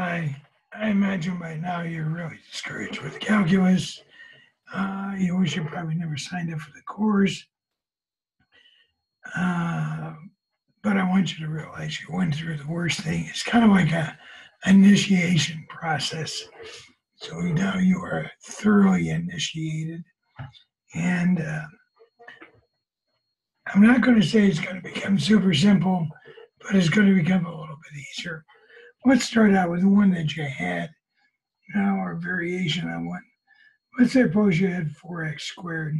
I I imagine by now you're really discouraged with calculus. Uh, you wish you probably never signed up for the course. Uh, but I want you to realize you went through the worst thing. It's kind of like a initiation process. So now you are thoroughly initiated. And uh, I'm not going to say it's going to become super simple, but it's going to become a little bit easier. Let's start out with the one that you had now, or variation on one. Let's suppose you had 4x squared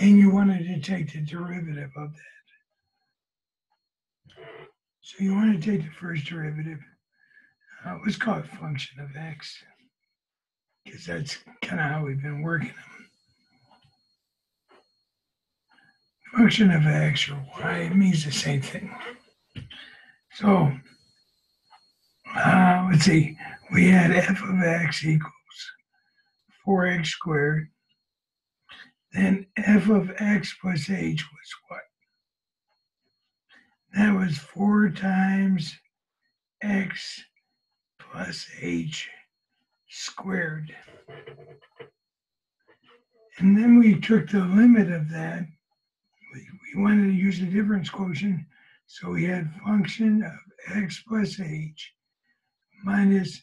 and you wanted to take the derivative of that. So you want to take the first derivative. Uh, let's call it function of x, because that's kind of how we've been working them. Function of x or y means the same thing. So let's see, we had f of x equals 4x squared. Then f of x plus h was what? That was 4 times x plus h squared. And then we took the limit of that. We, we wanted to use the difference quotient, so we had function of x plus h minus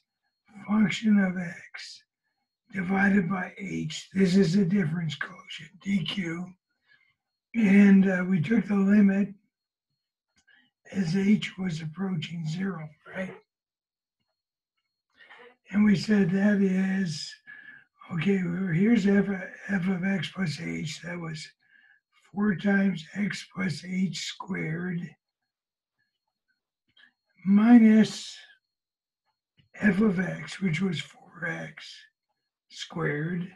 function of x divided by h. This is the difference quotient, dq. And uh, we took the limit as h was approaching zero, right? And we said that is, okay, here's f, f of x plus h. That was 4 times x plus h squared minus f of x, which was 4x squared.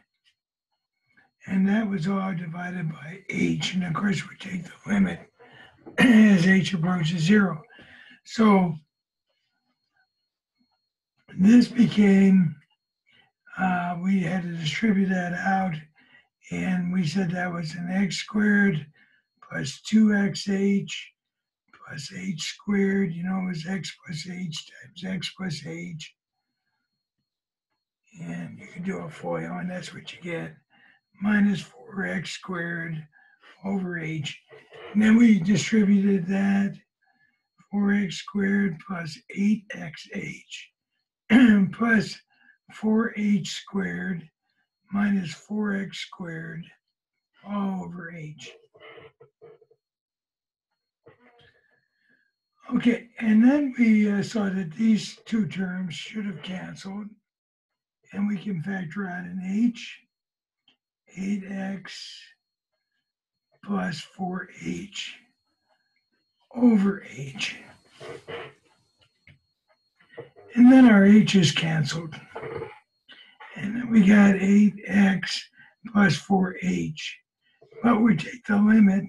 And that was all divided by h. And of course, we take the limit as h approaches zero. So this became, uh, we had to distribute that out, and we said that was an x squared plus 2xh plus h squared, you know, is x plus h times x plus h. And you can do a FOIL, and that's what you get, minus 4x squared over h. And then we distributed that 4x squared plus 8xh plus 4h squared minus 4x squared all over h. Okay, and then we uh, saw that these two terms should have canceled, and we can factor out an h, 8x plus 4h over h. And then our h is canceled. And then we got 8x plus 4h. But we take the limit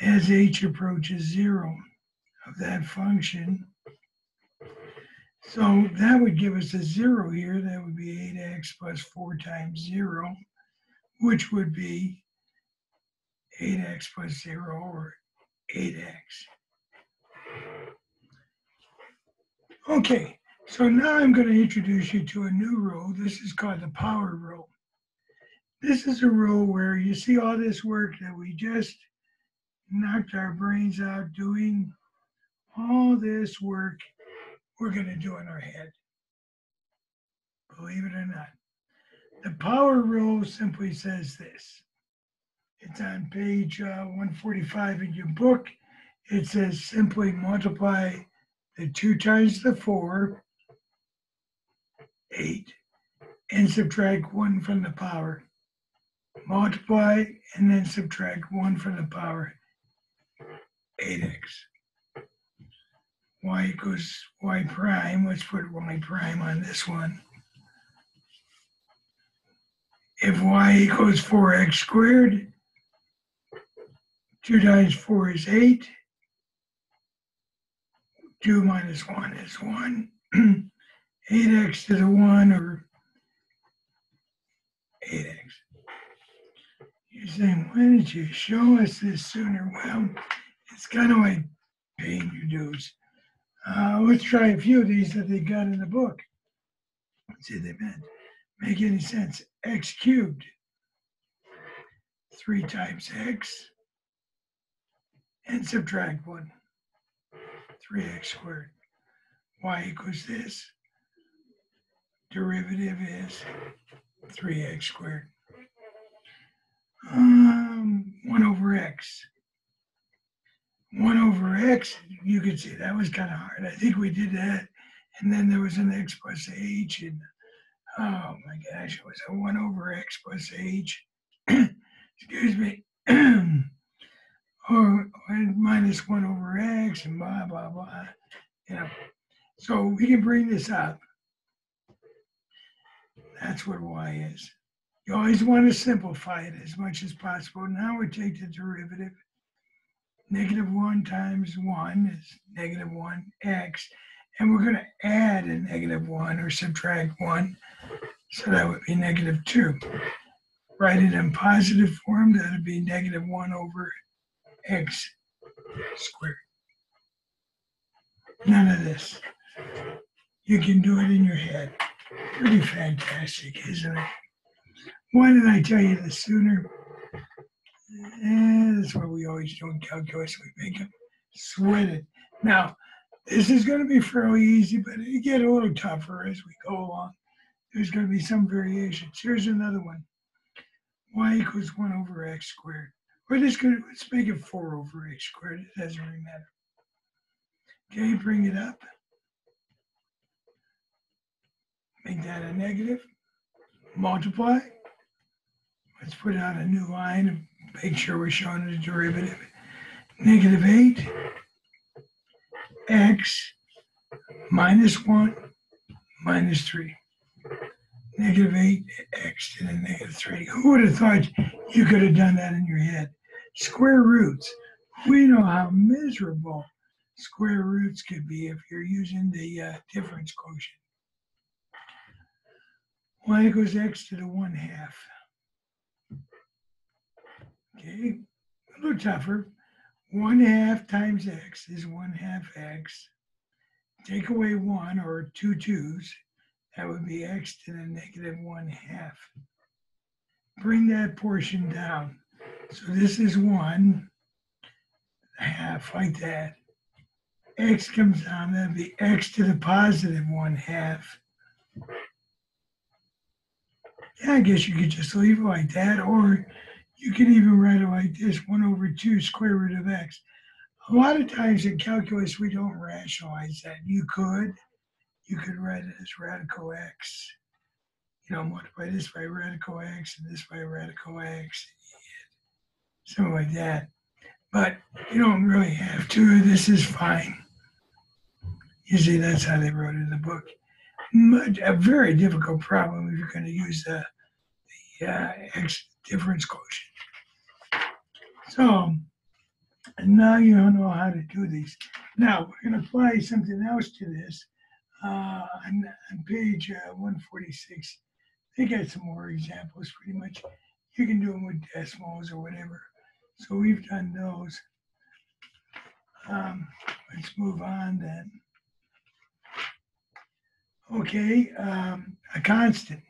as h approaches zero of that function. So that would give us a zero here. That would be 8x plus 4 times 0, which would be 8x plus 0 or 8x. Okay, so now I'm going to introduce you to a new rule. This is called the power rule. This is a rule where you see all this work that we just knocked our brains out doing, all this work we're going to do in our head. Believe it or not. The power rule simply says this. It's on page uh, 145 in your book. It says simply multiply the 2 times the 4, 8, and subtract 1 from the power. Multiply and then subtract 1 from the power, 8x. y equals y prime. Let's put y prime on this one. If y equals 4x squared, 2 times 4 is 8. 2 minus 1 is 1. 8x to the 1 or 8x. You're saying, why didn't you show us this sooner? Well, it's kind of like paying your dues. Uh, let's try a few of these that they got in the book. Let's see if they meant make any sense. X cubed, 3 times x, and subtract 1, 3x squared. y equals this. Derivative is 3x squared. Um, 1 over x. 1 over x, you could see that was kind of hard. I think we did that. And then there was an x plus h. And oh my gosh, it was a 1 over x plus h. Excuse me. or, or minus 1 over x and blah, blah, blah. You know, so we can bring this up. That's what y is. You always want to simplify it as much as possible. Now we take the derivative negative 1 times 1 is negative 1x. And we're going to add a negative 1 or subtract 1. So that would be negative 2. Write it in positive form, that would be negative 1 over x squared. None of this. You can do it in your head. Pretty fantastic, isn't it? Why did I tell you this sooner? That's what we always do in calculus. We make them sweat it. Now, this is going to be fairly easy, but it get a little tougher as we go along. There's going to be some variations. Here's another one. y equals 1 over x squared. We're just going to, let's make it 4 over x squared. It doesn't really matter. Okay, bring it up. Make that a negative. Multiply. Let's put out a new line make sure we're showing the derivative. Negative 8 x minus 1 minus 3. Negative 8 x to the negative 3. Who would have thought you could have done that in your head? Square roots. We know how miserable square roots could be if you're using the uh, difference quotient. y equals x to the 1 half. Okay, a little tougher. 1 half times x is 1 half x. Take away 1 or two twos, that would be x to the negative 1 half. Bring that portion down. So this is 1 half like that. x comes down, that'd be x to the positive 1 half. Yeah, I guess you could just leave it like that, or you can even write it like this, 1 over 2 square root of x. A lot of times in calculus, we don't rationalize that. You could. You could write it as radical x. You know, multiply this by radical x and this by radical x. Something like that. But you don't really have to. This is fine. You see, that's how they wrote it in the book. A very difficult problem if you're going to use the, the uh, x difference quotient. So now you know how to do these. Now we're going to apply something else to this uh, on, on, page uh, 146. They got some more examples pretty much. You can do them with decimals or whatever. So we've done those. Um, let's move on then. Okay, um, a constant.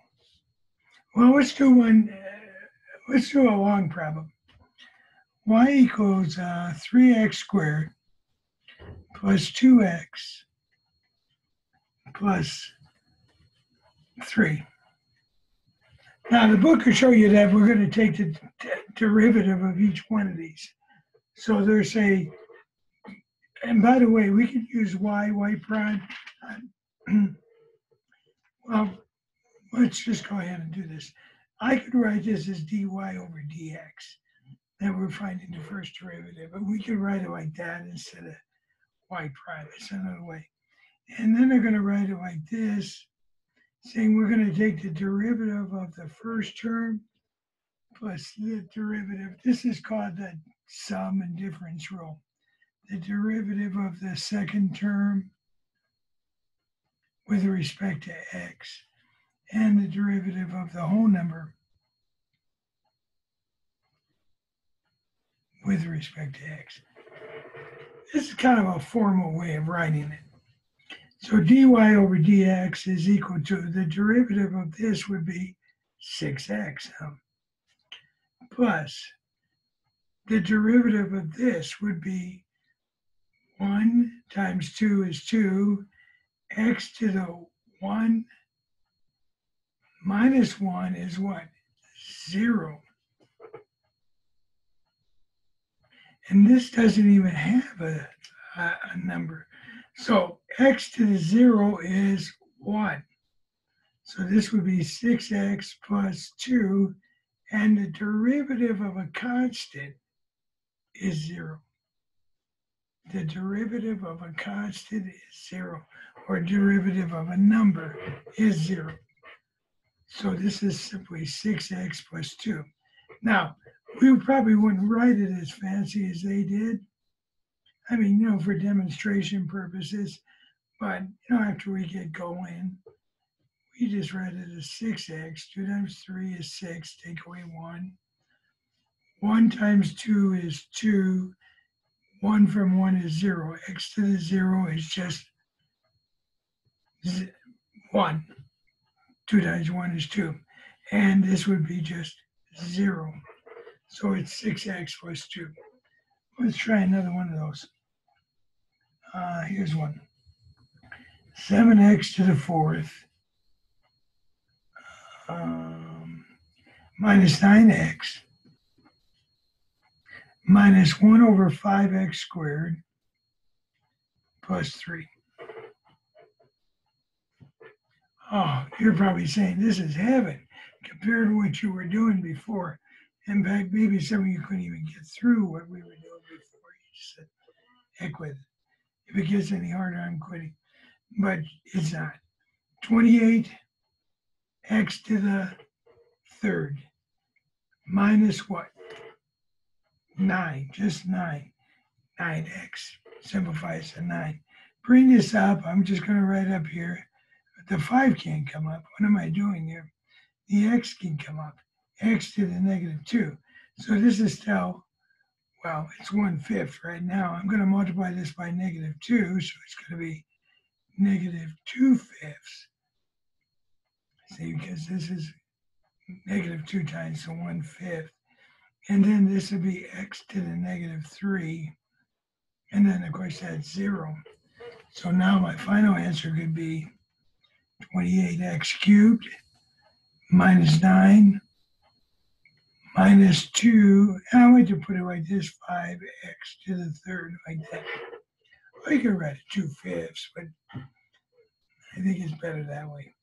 Well, let's do one. Uh, let's do a long problem y equals uh, 3x squared plus 2x plus 3. Now, the book will show you that we're going to take the derivative of each one of these. So there's a, and by the way, we could use y, y prime. well, let's just go ahead and do this. I could write this as dy over dx that we're finding the first derivative. But we could write it like that instead of y prime. It's another way. And then they're going to write it like this, saying we're going to take the derivative of the first term plus the derivative. This is called the sum and difference rule. The derivative of the second term with respect to x and the derivative of the whole number with respect to x. This is kind of a formal way of writing it. So dy over dx is equal to the derivative of this would be 6x um, plus the derivative of this would be 1 times 2 is 2, x to the 1 minus 1 is what? 0. And this doesn't even have a, a, a number. So x to the 0 is 1. So this would be 6x plus 2, and the derivative of a constant is 0. The derivative of a constant is 0, or derivative of a number is 0. So this is simply 6x plus 2. Now, we probably wouldn't write it as fancy as they did. I mean, you know, for demonstration purposes, but you know, after we get going, we just write it as 6x. 2 times 3 is 6, take away 1. 1 times 2 is 2. 1 from 1 is 0. x to the 0 is just 1. 2 times 1 is 2. And this would be just 0. So it's 6x plus 2. Let's try another one of those. Uh, here's one. 7x to the fourth um, minus 9x minus 1 over 5x squared plus 3. Oh, you're probably saying this is heaven compared to what you were doing before. In fact, maybe some of you couldn't even get through what we were doing before. You said, heck with it. If it gets any harder, I'm quitting. But it's not. 28 x to the third minus what? 9, just 9. 9x simplifies to 9. Bring this up. I'm just going to write up here. The 5 can't come up. What am I doing here? The x can come up x to the negative 2. So this is still, well, it's 1 fifth right now. I'm going to multiply this by negative 2, so it's going to be negative 2 fifths. See, because this is negative 2 times the 1 fifth. And then this would be x to the negative 3. And then, of course, that's 0. So now my final answer could be 28x cubed minus 9 minus 2, and I to put it like this 5x to the third, like that. I could write it 2 fifths, but I think it's better that way.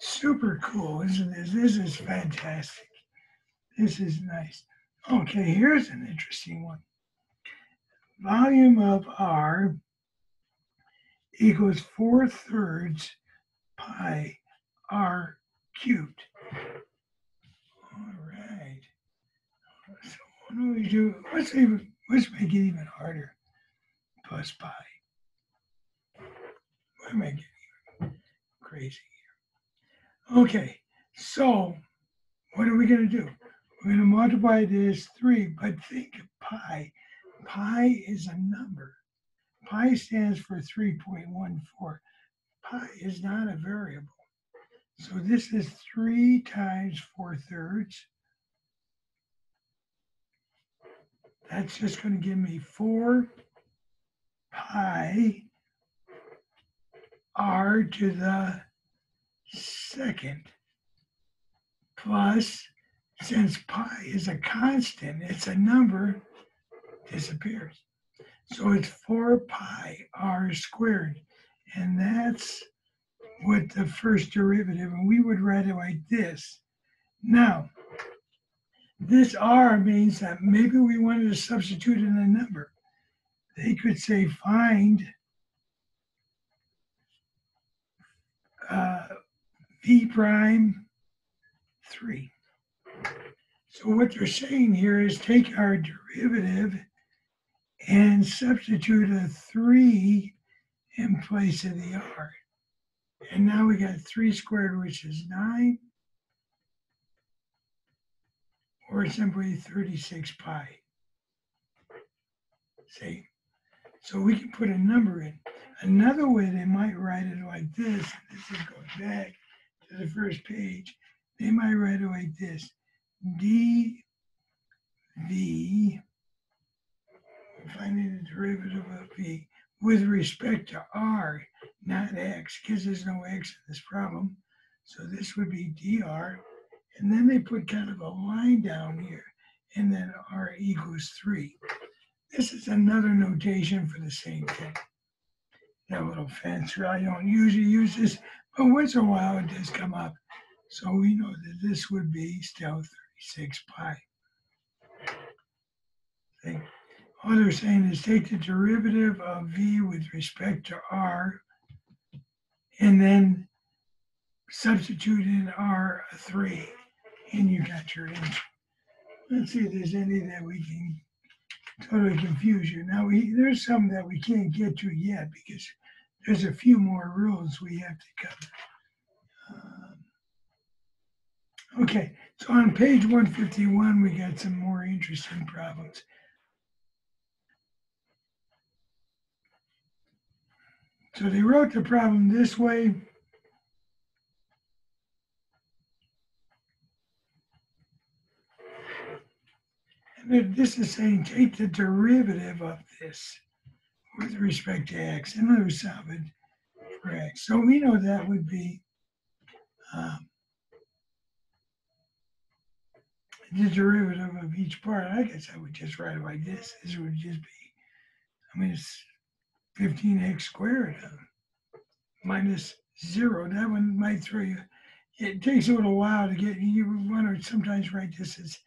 Super cool, isn't this? This is fantastic. This is nice. Okay, here's an interesting one. Volume of R equals 4 thirds pi R cubed. All right. So what do we do? Let's even let's make it even harder. Plus pi. We're making it crazy here. Okay, so what are we going to do? We're going to multiply this 3, but think pi. Pi is a number. Pi stands for 3.14. Pi is not a variable. So this is 3 times 4 thirds. That's just going to give me 4 pi r to the second plus, since pi is a constant, it's a number, disappears. So it's 4 pi r squared. And that's what the first derivative, and we would write it like this. Now, this r means that maybe we wanted to substitute in a number. They could say find uh, v prime 3. So what they're saying here is take our derivative and substitute a 3 in place of the r. And now we got 3 squared, which is 9, or simply 36 pi. See? So we can put a number in. Another way they might write it like this, this is going back to the first page, they might write it like this. D V finding the derivative of V with respect to R, not X, because there's no X in this problem. So this would be dr. And then they put kind of a line down here, and then R equals 3. This is another notation for the same thing. That little fancy, I don't usually use this, but once in a while it does come up. So we know that this would be still 36 pi. Okay. All they're saying is take the derivative of v with respect to r and then substitute in r3 and you got your answer. Let's see if there's any that we can totally confuse you. Now, we, there's some that we can't get to yet because there's a few more rules we have to cover. Um, okay, so on page 151, we got some more interesting problems. So they wrote the problem this way. This is saying take the derivative of this with respect to x and then solve it for x. So we know that would be um, the derivative of each part. I guess I would just write it like this. This would just be, I mean, it's 15x squared uh, minus zero. That one might throw you. It takes a little while to get, you want to sometimes write this as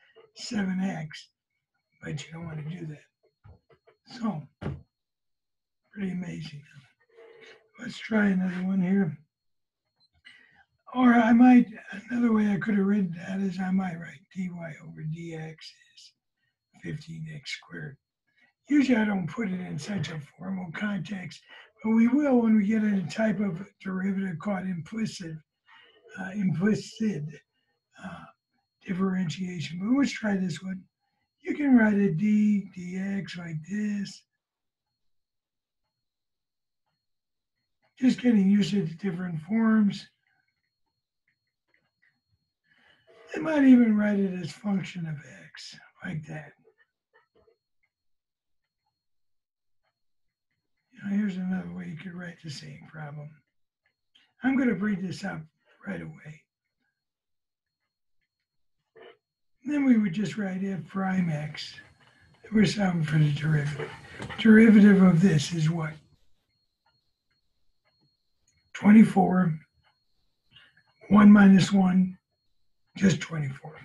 7x, but you don't want to do that. So, pretty amazing. Let's try another one here. Or I might, another way I could have written that is I might write dy over dx is 15x squared. Usually I don't put it in such a formal context, but we will when we get a type of derivative called implicit, uh, implicit uh, differentiation. But let's try this one. You can write a d dx like this. Just getting used to the different forms. They might even write it as function of x, like that. Now here's another way you could write the same problem. I'm going to bring this up right away. Then we would just write f prime x. We're solving for the derivative. Derivative of this is what? 24. 1 minus 1, just 24.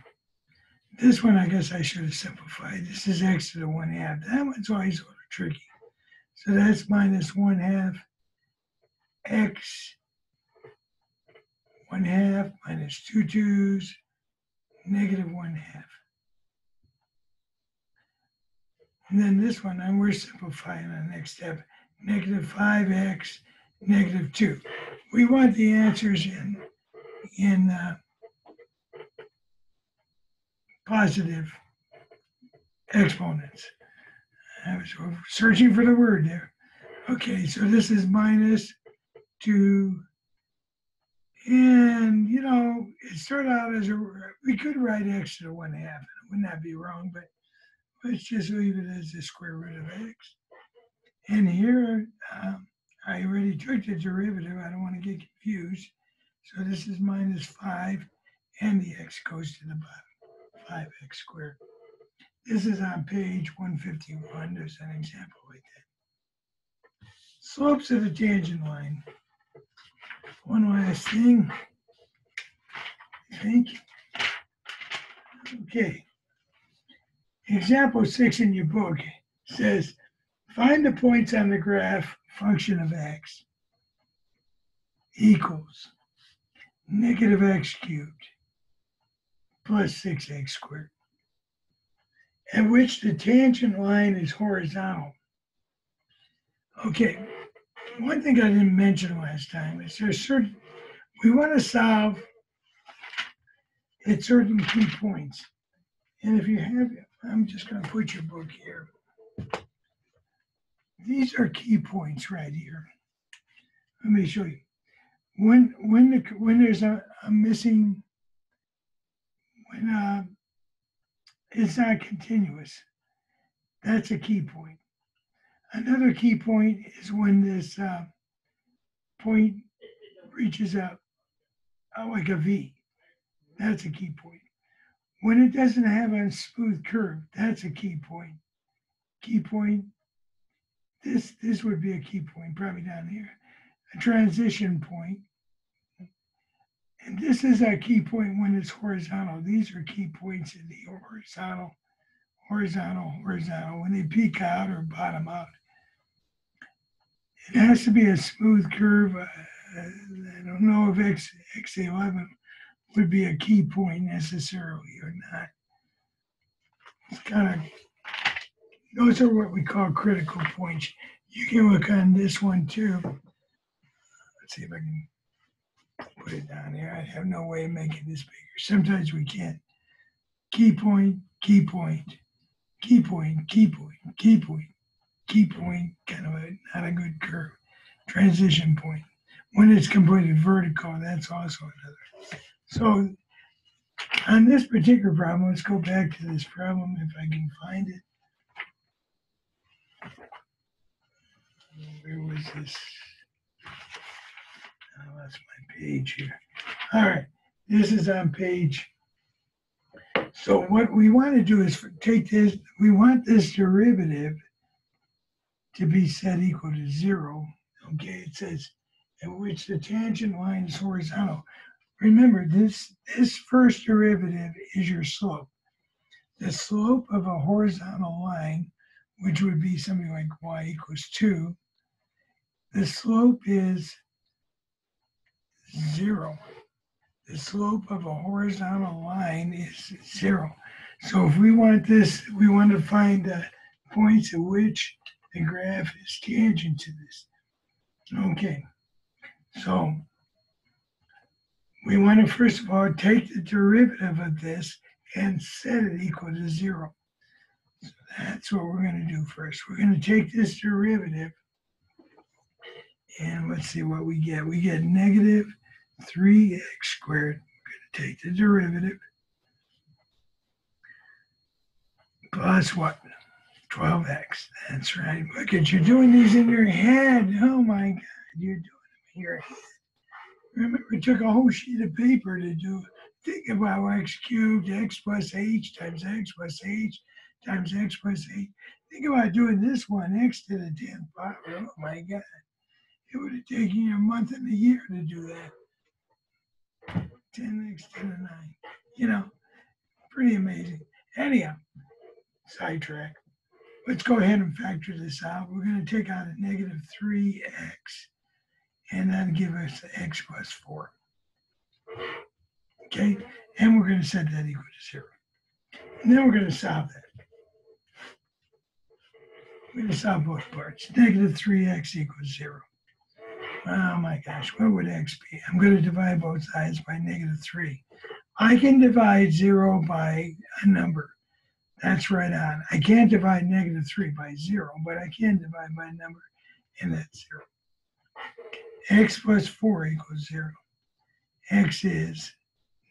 This one, I guess I should have simplified. This is x to the 1 half. That one's always sort of tricky. So that's minus 1 half x 1 half minus 2 twos, negative 1 half. And then this one, and we're simplifying the next step, negative 5x, negative 2. We want the answers in, in uh, positive exponents. I was searching for the word there. Okay, so this is minus 2. And, you know, it started out as a, we could write x to the 1 half, and it would not that be wrong, but let's just leave it as the square root of x. And here, um, I already took the derivative. I don't want to get confused. So this is minus 5, and the x goes to the bottom, 5x squared. This is on page 151. There's an example like that. Slopes of the tangent line. One last thing. I think. Okay. Example six in your book says, find the points on the graph function of x equals negative x cubed plus 6x squared at which the tangent line is horizontal. Okay, one thing I didn't mention last time is there's certain, we want to solve at certain key points. And if you have, I'm just going to put your book here. These are key points right here. let me show you. When when the when there's a, a missing when uh, it's not continuous, that's a key point. Another key point is when this uh, point reaches out uh, like a V. That's a key point. When it doesn't have a smooth curve, that's a key point. Key point. This this would be a key point, probably down here. A transition point. And this is a key point when it's horizontal. These are key points in the horizontal, horizontal, horizontal, when they peak out or bottom out. It has to be a smooth curve. Uh, I don't know if X, X11 would be a key point necessarily or not. It's kind of, those are what we call critical points. You can look on this one too. Let's see if I can put it down here. I have no way of making this bigger. Sometimes we can't. Key point, key point, key point, key point, key point, key point, kind of a not a good curve. Transition point. When it's completed vertical, that's also another. So on this particular problem, let's go back to this problem if I can find it. Where was this? I lost my page here. All right, this is on page. So what we want to do is take this, we want this derivative to be set equal to zero. Okay, it says in which the tangent line is horizontal. Remember, this, this first derivative is your slope. The slope of a horizontal line, which would be something like y equals 2, the slope is 0. The slope of a horizontal line is 0. So if we want this, we want to find the points at which the graph is tangent to this. Okay, so we want to first of all take the derivative of this and set it equal to zero. So that's what we're going to do first. We're going to take this derivative and let's see what we get. We get negative 3x squared. I'm going to take the derivative plus what? 12x. That's right. Look at you doing these in your head. Oh my God, you're doing them in your head. Remember, it took a whole sheet of paper to do. Think about x cubed, x plus h times x plus h times x plus h. Think about doing this one, x to the 10th power. Oh my God. It would have taken you a month and a year to do that. 10x to the 9. You know, pretty amazing. Anyhow, sidetrack. Let's go ahead and factor this out. We're going to take out a negative 3x and then give us x plus 4. Okay, and we're going to set that equal to 0. And then we're going to solve that. We're going to solve both parts. Negative 3x equals 0. Oh my gosh, what would x be? I'm going to divide both sides by negative 3. I can divide 0 by a number. That's right on. I can't divide negative 3 by 0, but I can divide by a number, and that's 0 x plus 4 equals 0. x is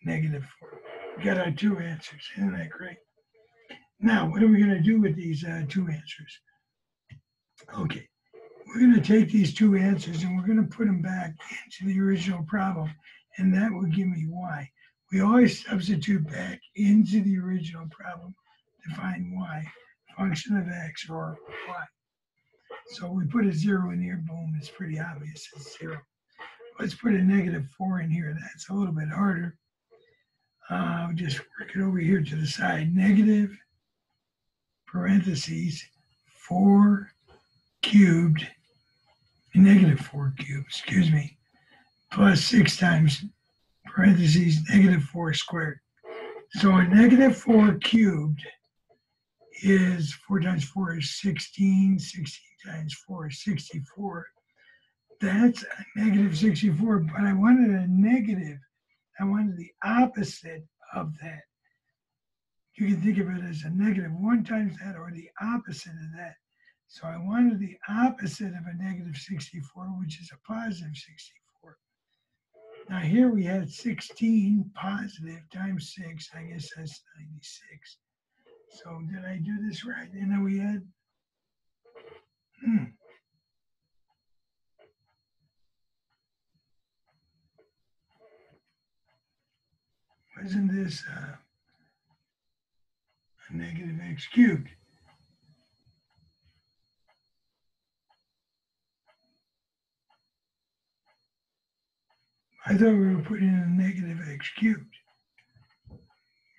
negative 4. We got our two answers. Isn't that great? Now, what are we going to do with these uh, two answers? Okay, we're going to take these two answers and we're going to put them back into the original problem, and that will give me y. We always substitute back into the original problem to find y, function of x or y. So we put a zero in here, boom, it's pretty obvious it's zero. Let's put a negative four in here. That's a little bit harder. Uh, just work it over here to the side. Negative parentheses four cubed, negative four cubed, excuse me, plus six times parentheses negative four squared. So a negative four cubed is 4 times 4 is 16. 16 times 4 is 64. That's a negative 64, but I wanted a negative. I wanted the opposite of that. You can think of it as a negative 1 times that or the opposite of that. So I wanted the opposite of a negative 64, which is a positive 64. Now here we had 16 positive times 6. I guess that's 96. So did I do this right? And then we had, hmm. Wasn't this uh, a negative x cubed? I thought we were putting in a negative x cubed.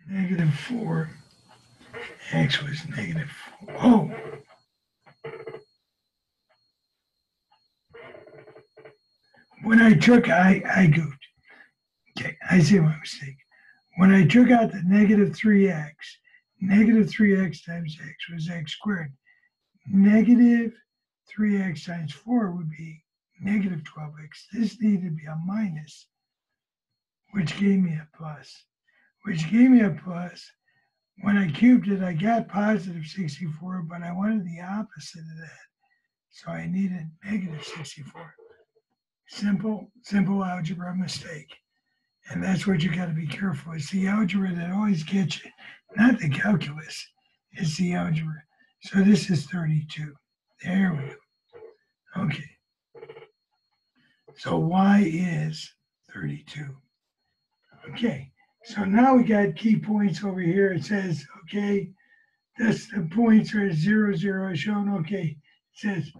Negative 4. X was negative 4. Oh! When I took, I, I goofed. Okay, I see my mistake. When I took out the negative 3x, negative 3x times x was x squared. Negative 3x times 4 would be negative 12x. This needed to be a minus, which gave me a plus, which gave me a plus. When I cubed it, I got positive 64, but I wanted the opposite of that. So I needed negative 64. Simple, simple algebra mistake. And that's what you got to be careful. It's the algebra that always gets you, not the calculus. It's the algebra. So this is 32. There we go. Okay. So y is 32. Okay, so now we got key points over here. It says, okay, that's the points are zero, zero shown. Okay, it says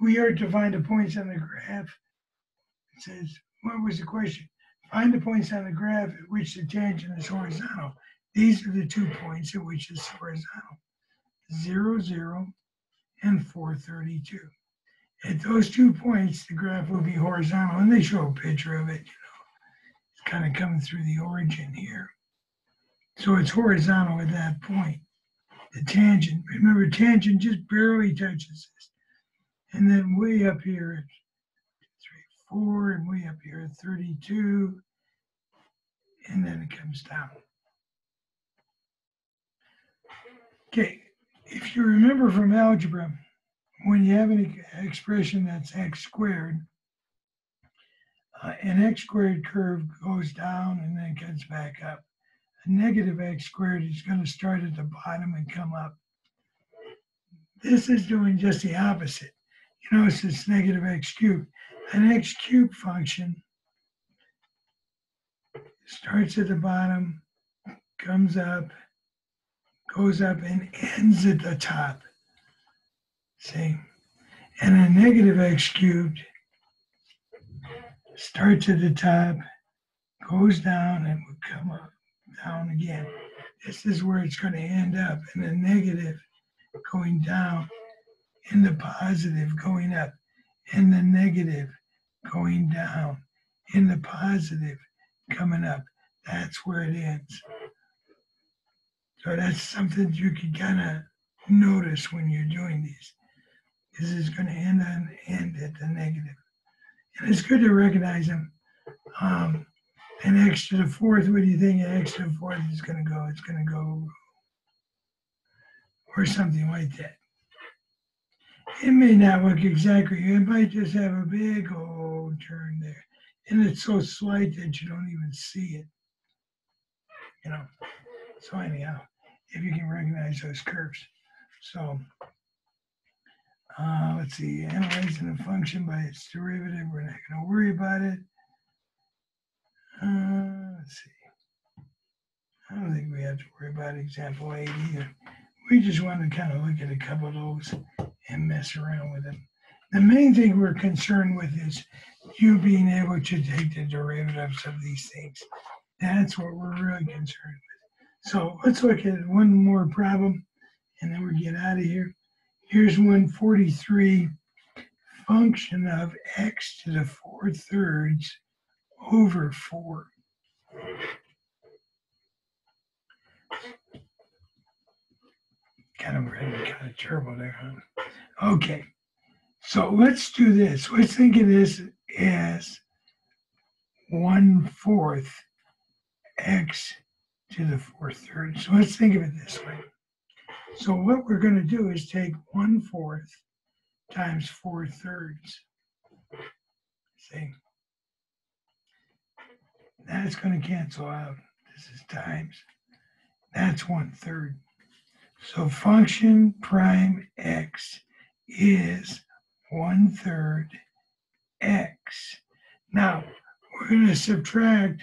we are to find the points on the graph. It says, what was the question? Find the points on the graph at which the tangent is horizontal. These are the two points at which it's horizontal. Zero, zero, and 432 at those two points, the graph will be horizontal, and they show a picture of it, you know. It's kind of coming through the origin here. So it's horizontal at that point. The tangent, remember, tangent just barely touches this. And then way up here at three, four, and way up here at 32, and then it comes down. Okay, if you remember from algebra, when you have an expression that's x squared, uh, an x squared curve goes down and then comes back up. A negative x squared is going to start at the bottom and come up. This is doing just the opposite. You notice it's negative x cubed. An x cubed function starts at the bottom, comes up, goes up, and ends at the top. See? And a negative x cubed starts at the top, goes down, and will come up, down again. This is where it's going to end up, and a negative going down, and the positive going up, and the negative going down, and the positive coming up. That's where it ends. So that's something you can kind of notice when you're doing these. Is going to end on end at the negative. And it's good to recognize them. Um, an x to the fourth, what do you think an x to the fourth is going to go? It's going to go or something like that. It may not look exactly, it might just have a big old turn there. And it's so slight that you don't even see it. You know. So anyhow, if you can recognize those curves. So uh, let's see, analyzing a function by its derivative. We're not going to worry about it. Uh, let's see. I don't think we have to worry about example 8 either. We just want to kind of look at a couple of those and mess around with them. The main thing we're concerned with is you being able to take the derivatives of these things. That's what we're really concerned with. So let's look at one more problem and then we'll get out of here. Here's 143 function of x to the 4 thirds over 4. Kind of ready, kind of terrible there, huh? Okay, so let's do this. Let's think of this as 1 fourth x to the 4 thirds. So let's think of it this way. So what we're going to do is take one fourth times four thirds. See? That's going to cancel out. This is times. That's one third. So function prime x is one third x. Now, we're going to subtract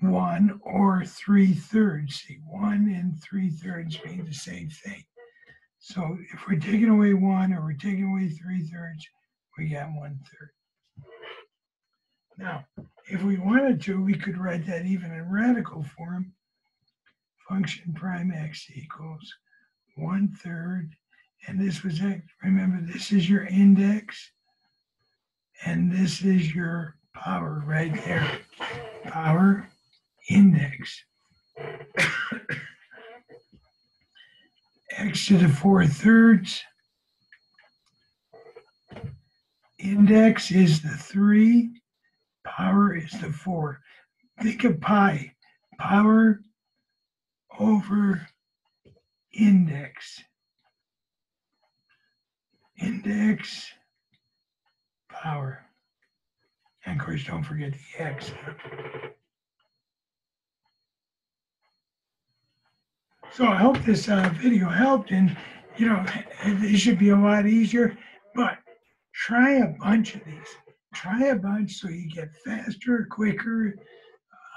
one or three thirds. See, one and three thirds mean the same thing. So if we're taking away one or we're taking away three thirds, we got one third. Now, if we wanted to, we could write that even in radical form. Function prime x equals one third, and this was x. Remember, this is your index, and this is your power right there. Power index. x to the four thirds. Index is the three, power is the four. Think of pi, power over index. Index, power. And of course, don't forget the x. So I hope this uh, video helped, and you know, it should be a lot easier. But try a bunch of these. Try a bunch so you get faster, quicker.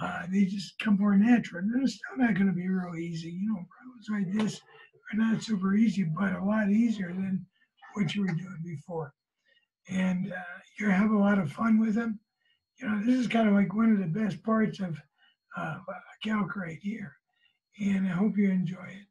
Uh, they just come more natural. And they're still not going to be real easy. You know, problems like this are not super easy, but a lot easier than what you were doing before. And uh, you have a lot of fun with them. You know, this is kind of like one of the best parts of uh, calc right here and I hope you enjoy it.